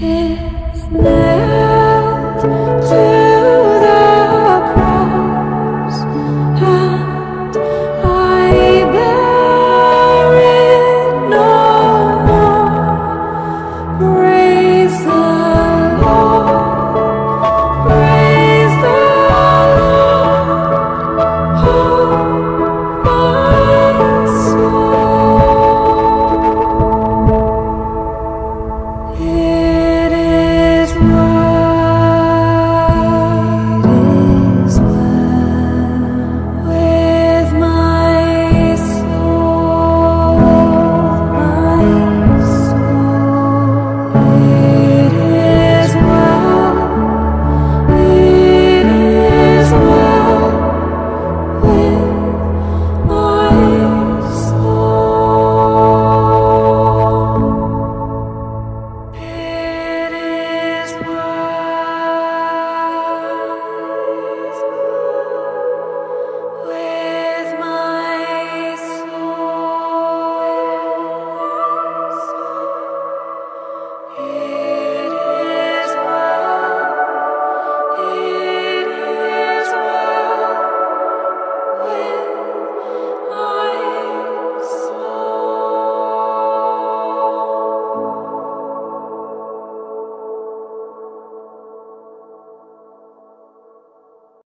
is there